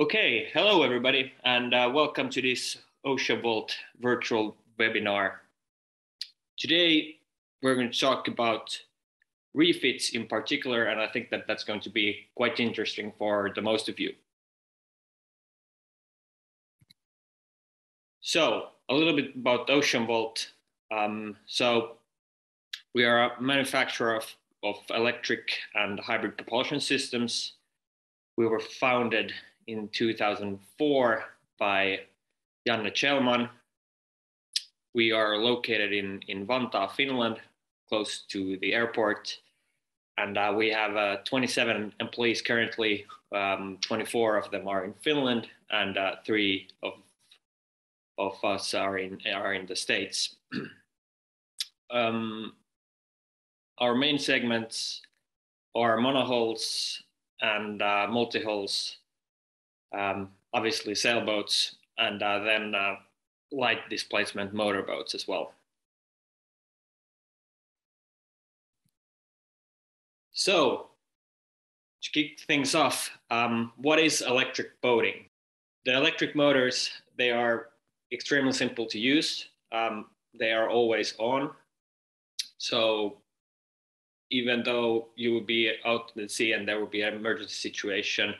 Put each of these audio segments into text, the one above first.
Okay, hello everybody, and uh, welcome to this OceanVolt virtual webinar. Today, we're going to talk about refits in particular, and I think that that's going to be quite interesting for the most of you. So, a little bit about OceanVolt. Um, so, we are a manufacturer of, of electric and hybrid propulsion systems. We were founded in 2004 by Janne Kjellman. We are located in, in Vantaa, Finland, close to the airport. And uh, we have uh, 27 employees currently. Um, 24 of them are in Finland, and uh, three of, of us are in, are in the States. um, our main segments are monohulls and uh, multi-hulls um, obviously sailboats, and uh, then uh, light displacement motorboats as well. So, to kick things off, um, what is electric boating? The electric motors, they are extremely simple to use. Um, they are always on. So even though you would be out in the sea and there would be an emergency situation,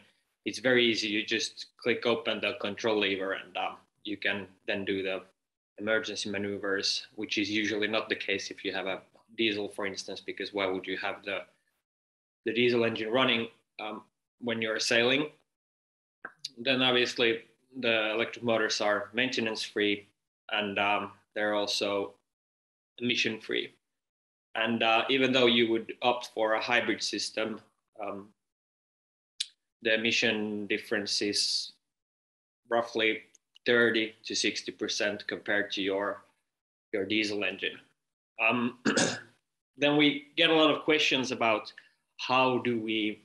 it's very easy. You just click open the control lever and um, you can then do the emergency maneuvers, which is usually not the case if you have a diesel, for instance, because why would you have the the diesel engine running um, when you're sailing? Then obviously the electric motors are maintenance free and um, they're also emission free. And uh, even though you would opt for a hybrid system, um, the emission difference is roughly 30 to 60 percent compared to your your diesel engine. Um, then we get a lot of questions about how do we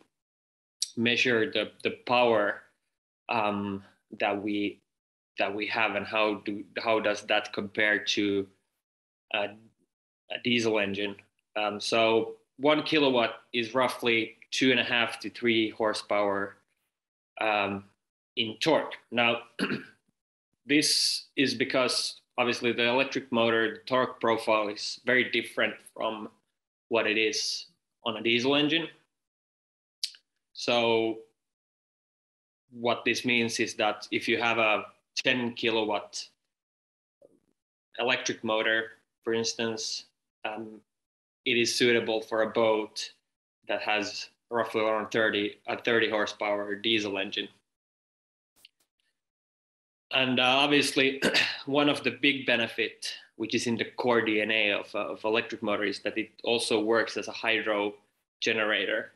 measure the, the power um, that we that we have and how do how does that compare to a, a diesel engine um, so one kilowatt is roughly two and a half to three horsepower um, in torque. Now, this is because obviously the electric motor the torque profile is very different from what it is on a diesel engine. So, what this means is that if you have a 10 kilowatt electric motor, for instance, um, it is suitable for a boat that has roughly around 30 a 30 horsepower diesel engine. And uh, obviously, one of the big benefit, which is in the core DNA of, uh, of electric motor, is that it also works as a hydro generator.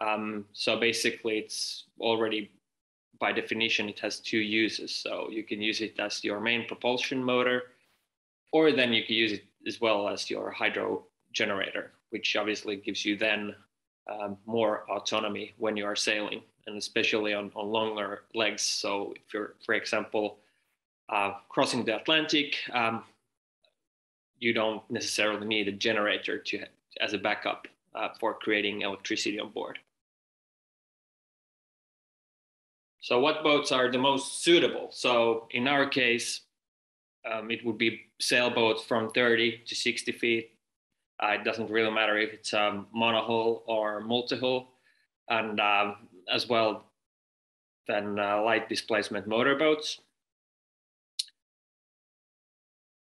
Um, so basically, it's already by definition it has two uses. So you can use it as your main propulsion motor, or then you can use it as well as your hydro generator, which obviously gives you then um, more autonomy when you are sailing, and especially on, on longer legs. So if you're, for example, uh, crossing the Atlantic, um, you don't necessarily need a generator to as a backup uh, for creating electricity on board. So what boats are the most suitable? So in our case, um, it would be sailboats from 30 to 60 feet uh, it doesn't really matter if it's a monohull or multi-hull, and uh, as well then uh, light displacement motorboats.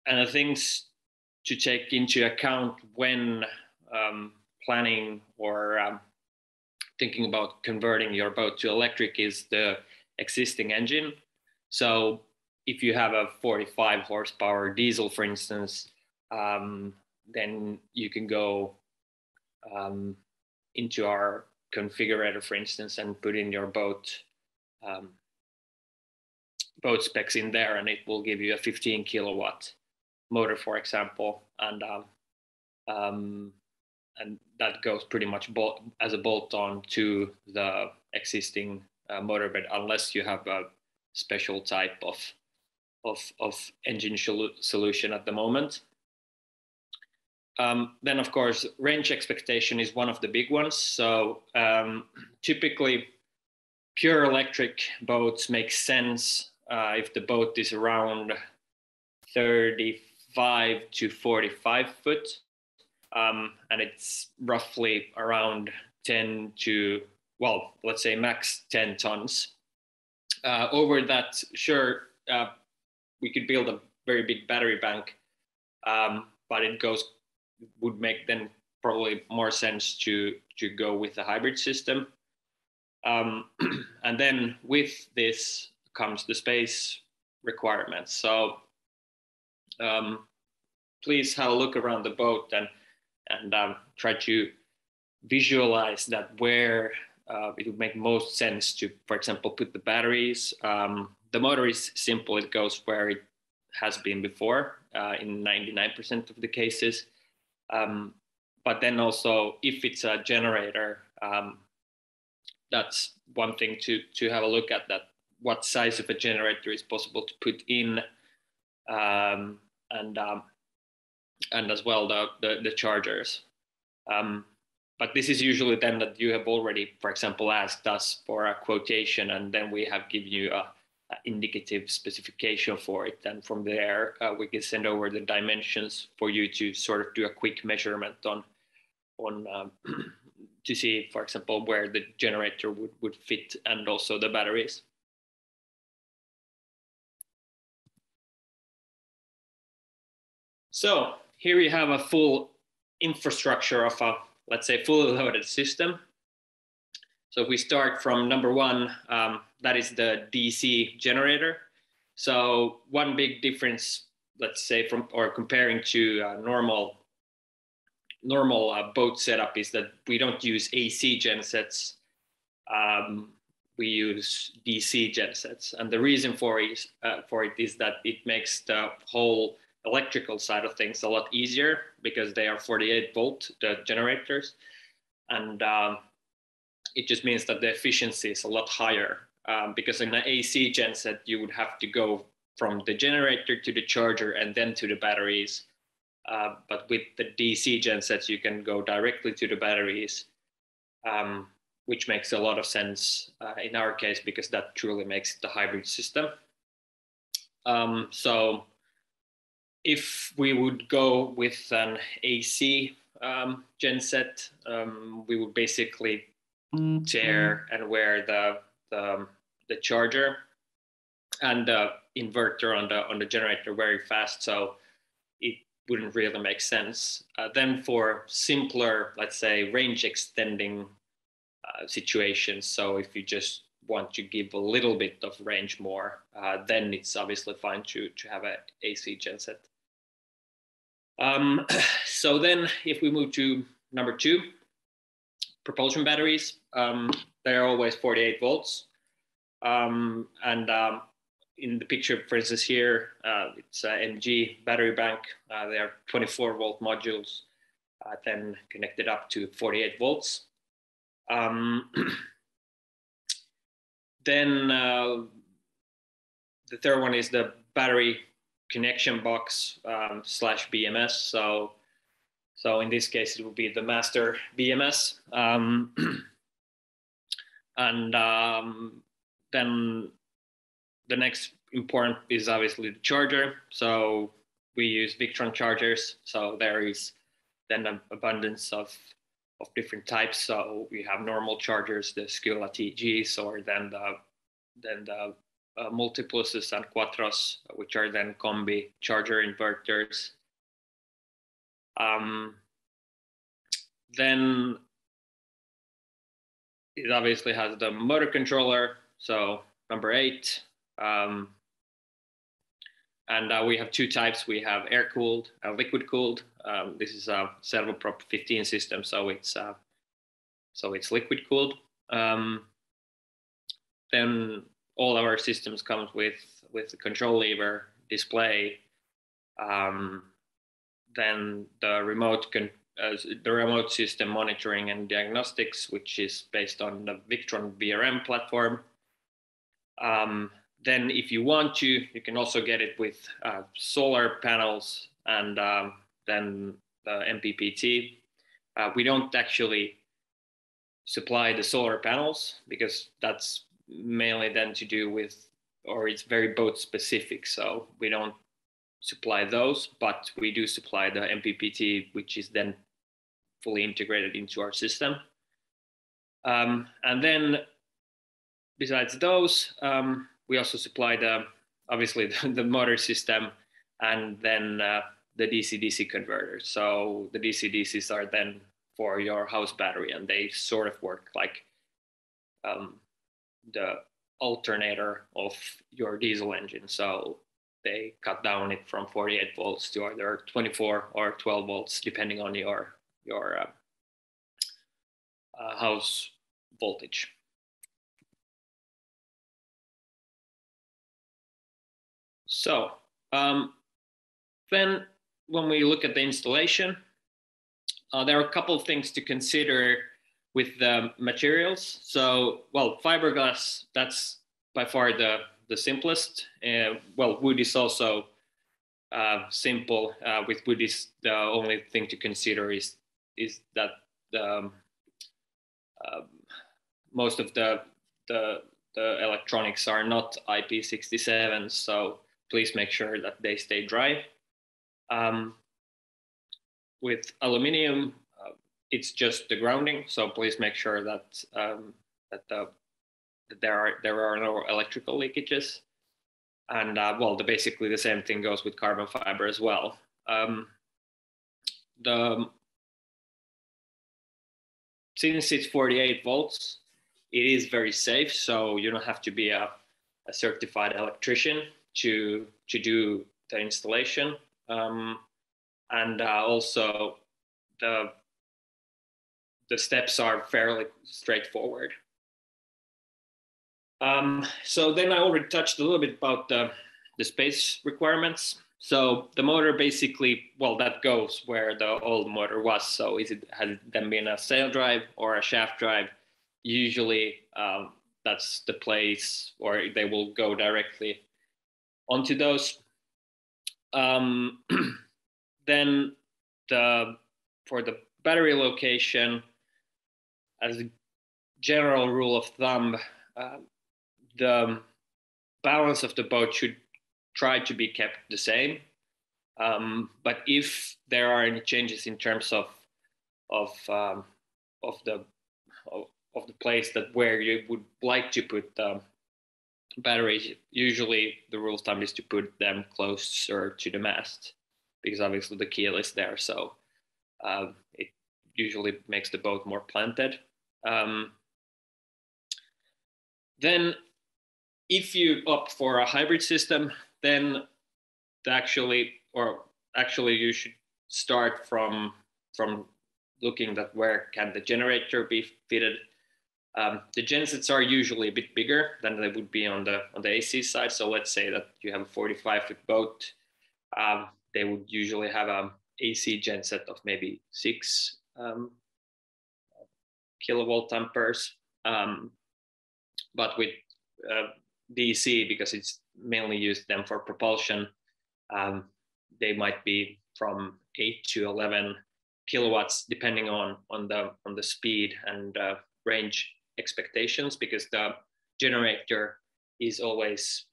And the things to take into account when um, planning or um, thinking about converting your boat to electric is the existing engine. So if you have a 45 horsepower diesel, for instance, um, then you can go um, into our configurator, for instance, and put in your boat um, boat specs in there, and it will give you a 15 kilowatt motor, for example, and um, um, and that goes pretty much bolt, as a bolt-on to the existing uh, motor bed, unless you have a special type of of, of engine solution at the moment. Um, then, of course, range expectation is one of the big ones. So, um, typically, pure electric boats make sense uh, if the boat is around 35 to 45 foot um, and it's roughly around 10 to well let's say max 10 tons uh, over that sure uh, we could build a very big battery bank um, but it goes would make then probably more sense to to go with the hybrid system um, and then with this comes the space requirements so um, please have a look around the boat and and um, try to visualize that where uh, it would make most sense to, for example, put the batteries. Um, the motor is simple; it goes where it has been before uh, in 99% of the cases. Um, but then also, if it's a generator, um, that's one thing to to have a look at. That what size of a generator is possible to put in, um, and um, and as well the, the, the chargers. Um, but this is usually then that you have already, for example, asked us for a quotation, and then we have given you a, a indicative specification for it. And from there, uh, we can send over the dimensions for you to sort of do a quick measurement on, on um, to see, for example, where the generator would, would fit and also the batteries. So here we have a full infrastructure of a, let's say, fully loaded system. So if we start from number one, um, that is the DC generator. So one big difference, let's say, from or comparing to a normal normal uh, boat setup is that we don't use AC gensets. Um, we use DC gensets, and the reason for it, uh, for it is that it makes the whole electrical side of things a lot easier because they are 48 volt the generators and um, it just means that the efficiency is a lot higher um, because in an AC genset you would have to go from the generator to the charger and then to the batteries. Uh, but with the DC gensets you can go directly to the batteries um, which makes a lot of sense uh, in our case because that truly makes it a hybrid system. Um, so if we would go with an AC um, genset, um, we would basically mm-hmm. and wear the, the, the charger and the inverter on the on the generator very fast, so it wouldn't really make sense. Uh, then for simpler, let's say, range extending uh, situations, so if you just want to give a little bit of range more, uh, then it's obviously fine to to have a AC genset. Um, so then if we move to number two, propulsion batteries, um, they're always 48 volts. Um, and um, in the picture, for instance, here, uh, it's MG battery bank. Uh, they are 24 volt modules, uh, then connected up to 48 volts. Um, then uh, the third one is the battery connection box um, slash BMS. So, so in this case, it would be the master BMS. Um, and um, then the next important is obviously the charger. So we use Victron chargers. So there is then an abundance of of different types. So we have normal chargers, the Skylla TGs, or then the then the uh, multipluses and quattros, which are then combi charger inverters. Um, then it obviously has the motor controller, so number eight. Um, and uh, we have two types. We have air cooled and liquid cooled. Um, this is a Servoprop 15 system, so it's uh, so it's liquid cooled. Um, then all our systems comes with with the control lever display um, then the remote con- uh, the remote system monitoring and diagnostics which is based on the victron vrm platform um, then if you want to you can also get it with uh, solar panels and um, then the mppt uh, we don't actually supply the solar panels because that's mainly then to do with, or it's very boat specific. So we don't supply those, but we do supply the MPPT, which is then fully integrated into our system. Um, and then besides those, um, we also supply the obviously the, the motor system and then uh, the DC-DC converters. So the DC-DCs are then for your house battery, and they sort of work like um, the alternator of your diesel engine. So they cut down it from 48 volts to either 24 or 12 volts, depending on your your uh, uh, house voltage. So um, then when we look at the installation, uh, there are a couple of things to consider with the materials. So, well, fiberglass, that's by far the, the simplest. Uh, well, wood is also uh, simple. Uh, with wood is the only thing to consider is, is that um, um, most of the, the, the electronics are not IP67, so please make sure that they stay dry. Um, with aluminium, uh, it's just the grounding, so please make sure that um, that, the, there are there are no electrical leakages. And uh, well, the, basically the same thing goes with carbon fiber as well. Um, the since it's 48 volts, it is very safe, so you don't have to be a, a certified electrician to to do the installation. Um, and uh, also the the steps are fairly straightforward. Um, so then I already touched a little bit about the, the space requirements. So the motor basically, well, that goes where the old motor was. So is it has it then been a sail drive or a shaft drive? Usually, um, that's the place, or they will go directly onto those. Um, then the for the battery location, as a general rule of thumb, uh, the balance of the boat should try to be kept the same. Um, but if there are any changes in terms of of um, of the of, of, the place that where you would like to put the batteries, usually the rule of thumb is to put them closer to the mast because obviously the keel is there. So uh, it usually makes the boat more planted. Um, then if you opt for a hybrid system, then actually, or actually you should start from, from looking at where can the generator be fitted. Um, the gensets are usually a bit bigger than they would be on the on the AC side. So let's say that you have a 45 foot boat. Um, they would usually have a AC genset of maybe six um, kilovolt amperes. Um, but with uh, DC, because it's mainly used them for propulsion, um, they might be from eight to 11 kilowatts, depending on, on, the, on the speed and uh, range expectations, because the generator is always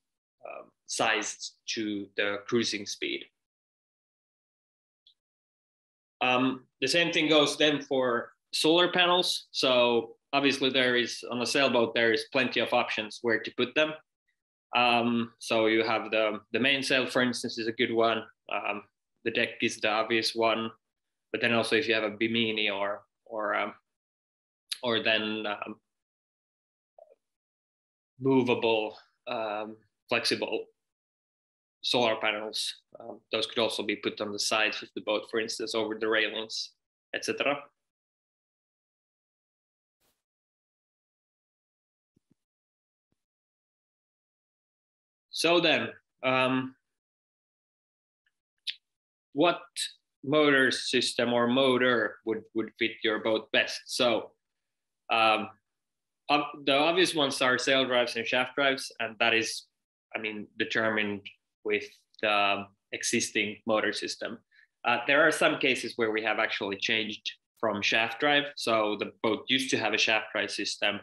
uh, sized to the cruising speed. Um, the same thing goes then for solar panels. So obviously there is on a sailboat, there is plenty of options where to put them. Um, so you have the, the mainsail, for instance, is a good one. Um, the deck is the obvious one, but then also if you have a bimini or, or, um, or then um, movable, um, flexible solar panels. Um, those could also be put on the sides of the boat, for instance, over the railings, etc. So then, um, what motor system or motor would, would fit your boat best? So um, the obvious ones are sail drives and shaft drives, and that is, I mean, determined with the existing motor system. Uh, there are some cases where we have actually changed from shaft drive. So the boat used to have a shaft drive system,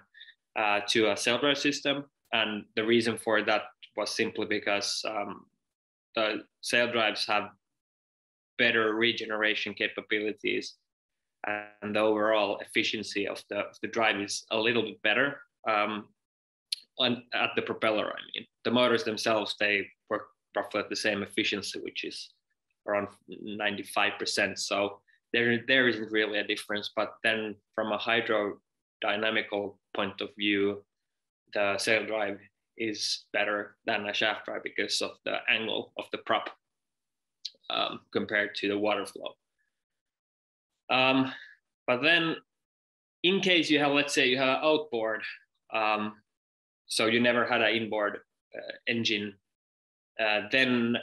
uh, to a sail drive system. And the reason for that was simply because um, the sail drives have better regeneration capabilities and the overall efficiency of the, of the drive is a little bit better um, on, at the propeller i mean. The motors themselves they work roughly at the same efficiency which is around 95% so there, there isn't really a difference but then from a hydrodynamical point of view the sail drive is better than a shaft drive because of the angle of the prop um, compared to the water flow. Um, but then in case you have, let's say you have an outboard, um, so you never had an inboard uh, engine, uh, then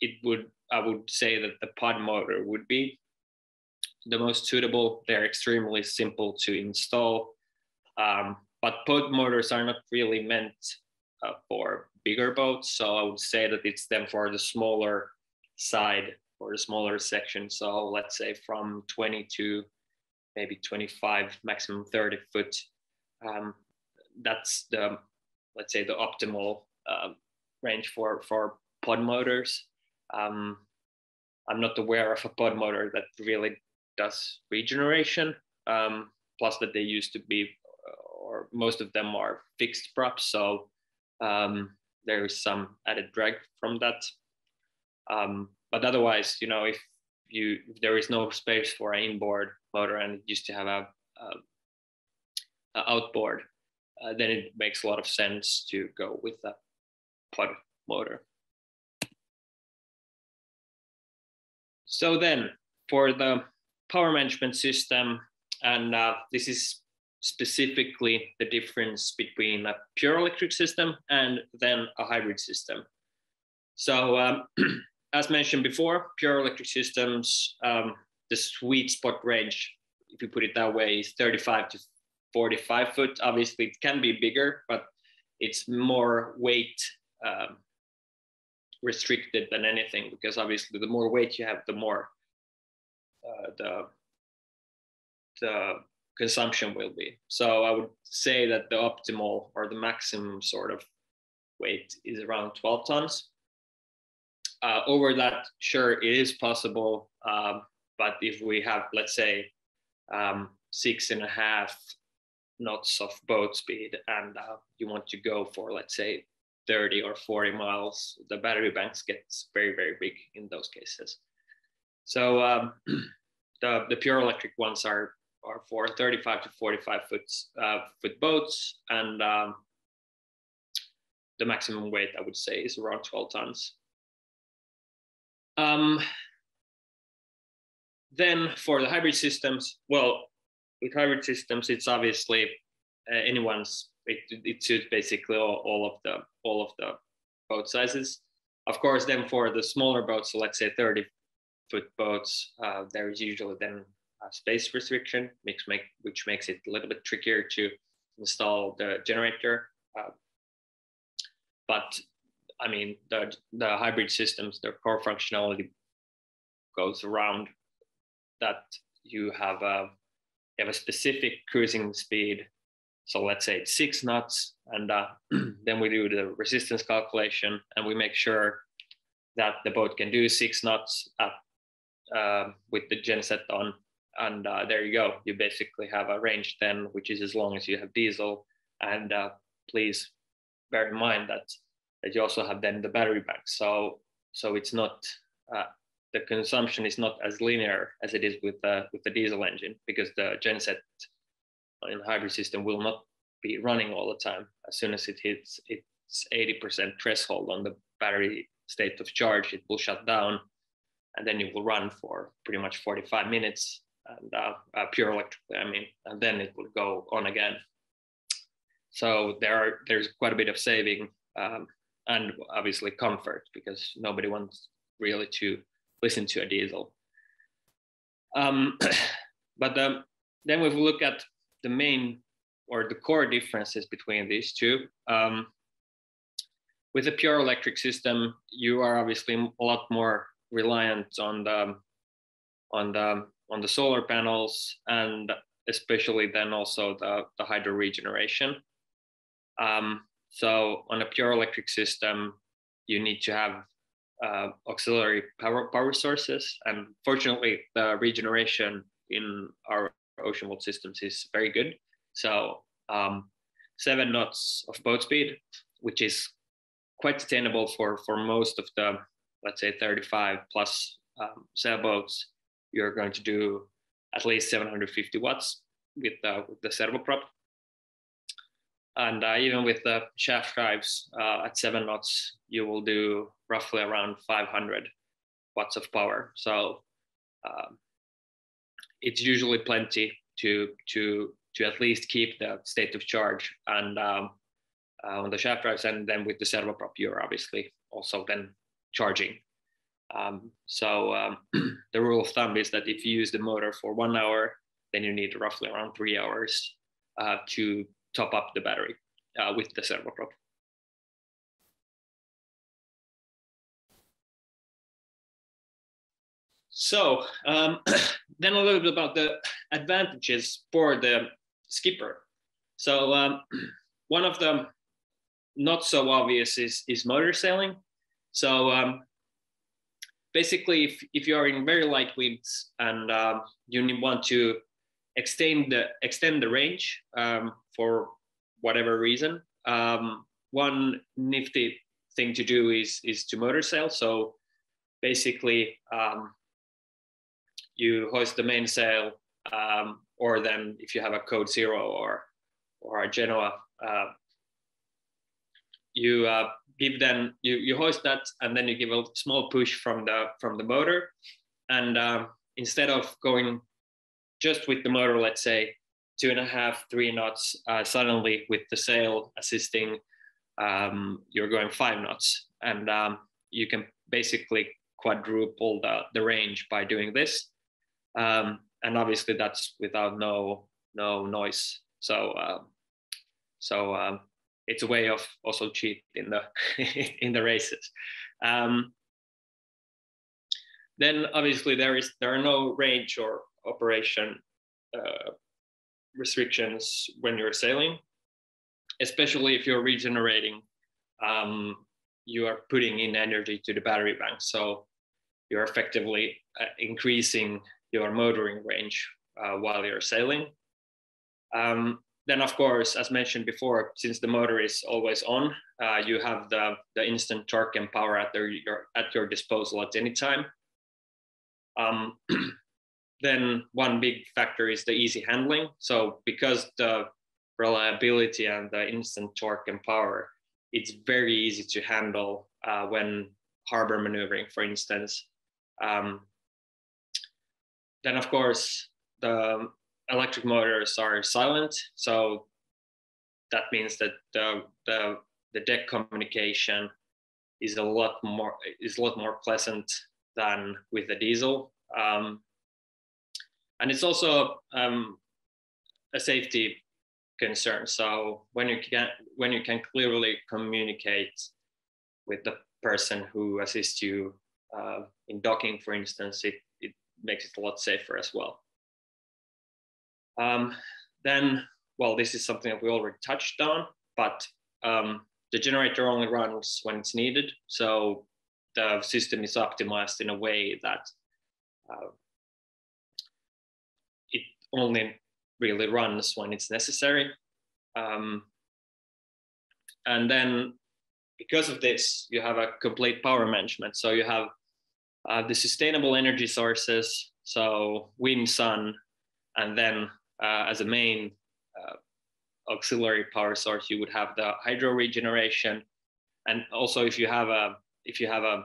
it would, I would say that the pod motor would be the most suitable. They're extremely simple to install. Um, but pod motors are not really meant uh, for bigger boats. So I would say that it's them for the smaller side or the smaller section. So let's say from 20 to maybe 25, maximum 30 foot. Um, that's the, let's say the optimal uh, range for, for pod motors. Um, I'm not aware of a pod motor that really does regeneration. Um, plus that they used to be, or most of them are fixed props. So um, there is some added drag from that. Um, but otherwise, you know, if you if there is no space for an inboard motor and used to have a, a, a outboard, uh, then it makes a lot of sense to go with a pod motor. So then for the power management system, and uh, this is specifically the difference between a pure electric system and then a hybrid system. So um, as mentioned before, pure electric systems, um, the sweet spot range, if you put it that way, is 35 to 45 foot. Obviously, it can be bigger, but it's more weight um, restricted than anything because obviously the more weight you have, the more uh, the the consumption will be. So I would say that the optimal or the maximum sort of weight is around 12 tons. Uh, over that, sure, it is possible. Um, but if we have, let's say, um, six and a half knots of boat speed and uh, you want to go for, let's say, 30 or 40 miles, the battery banks gets very, very big in those cases. So um, the, the pure electric ones are are for 35 to 45 foot, uh, foot boats. And um, the maximum weight, I would say, is around 12 tons. Um, then for the hybrid systems, well, with hybrid systems, it's obviously uh, anyone's. It, it suits basically all, all of the all of the boat sizes. Of course, then for the smaller boats, so let's say 30 foot boats, uh, there is usually then space restriction, which, make, which makes it a little bit trickier to install the generator. Uh, but I mean, the, the hybrid systems, their core functionality goes around that you have a, you have a specific cruising speed. So let's say it's six knots, and uh, then we do the resistance calculation, and we make sure that the boat can do six knots at, uh, with the genset on and uh, there you go. You basically have a range 10, which is as long as you have diesel. And uh, please bear in mind that, that you also have then the battery bank. So, so it's not, uh, the consumption is not as linear as it is with, uh, with the diesel engine because the genset in hybrid system will not be running all the time. As soon as it hits its 80% threshold on the battery state of charge, it will shut down and then it will run for pretty much 45 minutes and uh, uh, pure electrically, I mean, and then it will go on again. So there are there's quite a bit of saving um, and obviously comfort because nobody wants really to listen to a diesel. Um, but um, then we look at the main or the core differences between these two. Um, with a pure electric system, you are obviously a lot more reliant on the on the on the solar panels and especially then also the, the hydro regeneration. Um, so on a pure electric system, you need to have uh, auxiliary power, power sources. And fortunately, the regeneration in our OceanVolt systems is very good. So um, seven knots of boat speed, which is quite attainable for, for most of the, let's say 35 plus um, sailboats, you're going to do at least 750 watts with, uh, with the servoprop. And uh, even with the shaft drives uh, at seven knots, you will do roughly around 500 watts of power. So um, it's usually plenty to to to at least keep the state of charge. And um, uh, on the shaft drives, and then with the servo prop, you're obviously also then charging. Um, so um, the rule of thumb is that if you use the motor for one hour, then you need roughly around three hours uh, to top up the battery uh, with the servoprop. So um, then a little bit about the advantages for the skipper. So um, one of them not so obvious is, is motor sailing. So um, basically, if, if you are in very light winds and um, you want to extend the extend the range um, for whatever reason, um, one nifty thing to do is is to motor sail. So basically, um, you hoist the mainsail, um, or then if you have a code zero or or a Genoa, uh, you uh, give them you you hoist that, and then you give a small push from the from the motor, and um, instead of going just with the motor, let's say two and a half, three knots, uh, suddenly with the sail assisting, um, you're going five knots, and um, you can basically quadruple the, the range by doing this. Um, and obviously that's without no no noise. So um, so it's a way of also cheat in the in the races. Um, then obviously there is there are no range or operation uh, restrictions when you're sailing, especially if you're regenerating. Um, you are putting in energy to the battery bank, so you're effectively uh, increasing your motoring range uh, while you're sailing. Um, then, of course, as mentioned before, since the motor is always on, uh, you have the, the instant torque and power at, your, at your disposal at any time. Um, then one big factor is the easy handling. So because the reliability and the instant torque and power, it's very easy to handle uh, when harbor maneuvering, for instance. Um, then of course the electric motors are silent, so that means that the, the, the deck communication is a lot more is a lot more pleasant than with the diesel. Um, and it's also um, a safety concern. So when you can when you can clearly communicate with the person who assists you uh, in docking, for instance, it makes it a lot safer as well. Um, then, well, this is something that we already touched on, but um, the generator only runs when it's needed. So the system is optimized in a way that uh, it only really runs when it's necessary. Um, and then because of this, you have a complete power management. So you have uh, the sustainable energy sources, so wind, sun, and then uh, as a main uh, auxiliary power source, you would have the hydro regeneration, and also if you have a if you have a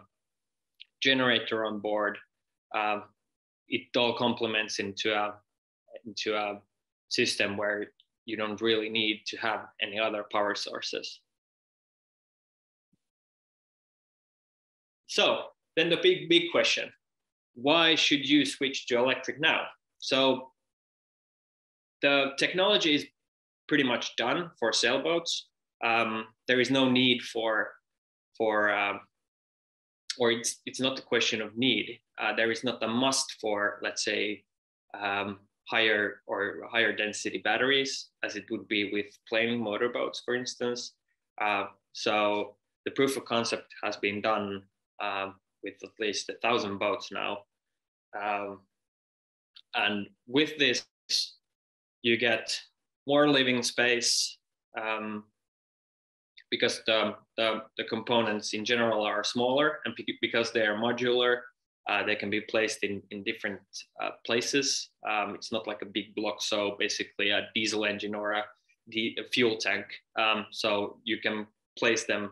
generator on board, uh, it all complements into a into a system where you don't really need to have any other power sources. So then the big, big question, why should you switch to electric now? So the technology is pretty much done for sailboats. Um, there is no need for, for um, or it's, it's not a question of need. Uh, there is not a must for, let's say, um, higher or higher density batteries, as it would be with plain motorboats, for instance. Uh, so the proof of concept has been done um, with at least a thousand boats now. Um, and with this, you get more living space um, because the, the, the, components in general are smaller and because they are modular, uh, they can be placed in, in different uh, places. Um, it's not like a big block, so basically a diesel engine or a, a fuel tank. Um, so you can place them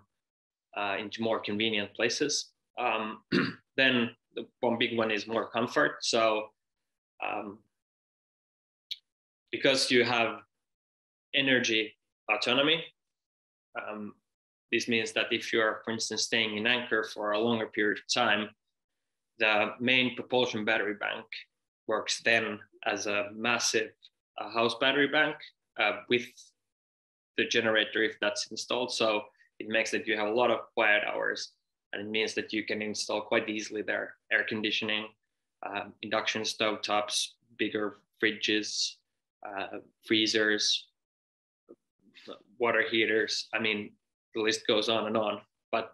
uh, into more convenient places. Um, then the one big one is more comfort. So um, because you have energy autonomy, um, this means that if you're, for instance, staying in anchor for a longer period of time, the main propulsion battery bank works then as a massive uh, house battery bank uh, with the generator if that's installed. So it makes that you have a lot of quiet hours and it means that you can install quite easily there air conditioning, uh, induction stove tops, bigger fridges, uh, freezers, water heaters. I mean, the list goes on and on. But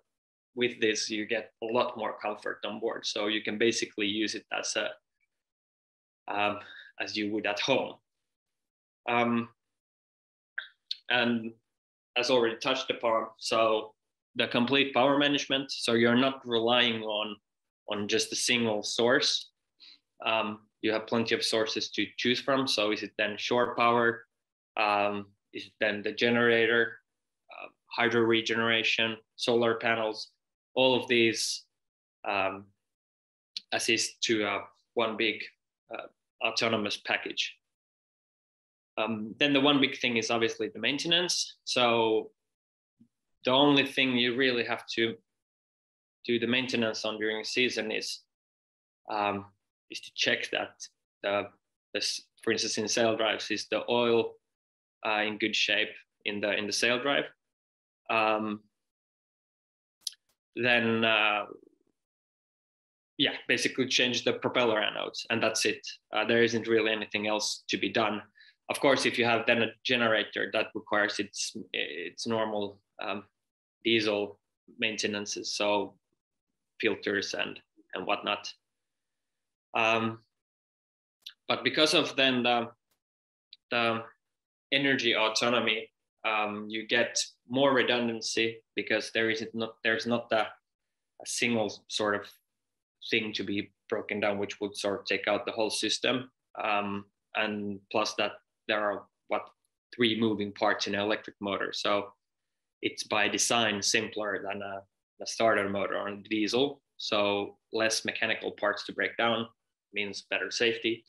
with this, you get a lot more comfort on board. So you can basically use it as a um, as you would at home. Um, and as already touched upon, so the complete power management. So you're not relying on on just a single source. Um, you have plenty of sources to choose from. So is it then shore power? Um, is it then the generator, uh, hydro regeneration, solar panels? All of these um, assist to uh, one big uh, autonomous package. Um, then the one big thing is obviously the maintenance. So the only thing you really have to do the maintenance on during the season is um, is to check that the for instance in sail drives is the oil uh, in good shape in the in the sail drive. Um, then uh, yeah, basically change the propeller anodes, and that's it. Uh, there isn't really anything else to be done. Of course, if you have then a generator that requires its its normal um, diesel maintenances, so filters and and whatnot. Um, but because of then the, the energy autonomy, um, you get more redundancy because there is not there's not a, a single sort of thing to be broken down, which would sort of take out the whole system. Um, and plus that there are what three moving parts in an electric motor. So it's by design simpler than a, a starter motor on diesel. So less mechanical parts to break down means better safety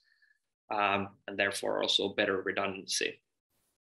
um, and therefore also better redundancy.